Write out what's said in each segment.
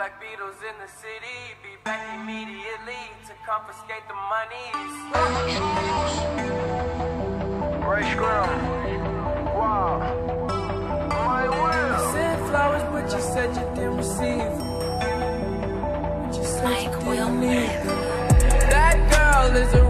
Black Beatles in the city, be back immediately to confiscate the monies. Ray Scrum. Wow. My will. Sent flowers, but you said you didn't receive. But you said Mike you Will didn't need them. That girl is a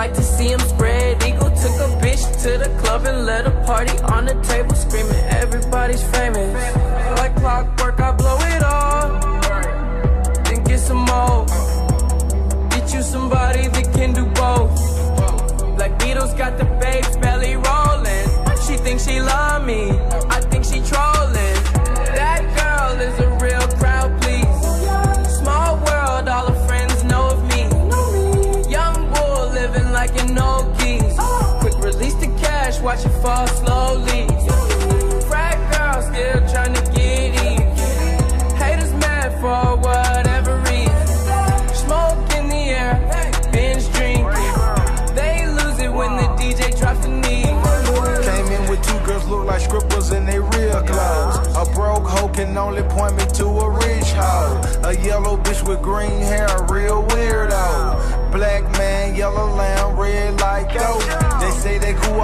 Like to see him spread eagle. Took a bitch to the club and let a party on the table, watch it fall slowly. Frat girl still trying to get in. Haters mad for whatever reason. Smoke in the air, binge drinking. They lose it when the DJ drops the knee. Came in with two girls look like scribbles in they real clothes. A broke hoe can only point me to a rich hoe. A yellow bitch with green hair, a real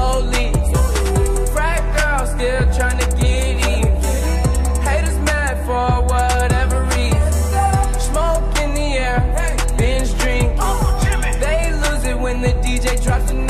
slowly. Frat girl still trying to get in. Haters mad for whatever reason. Smoke in the air, binge drinking. They lose it when the DJ drops the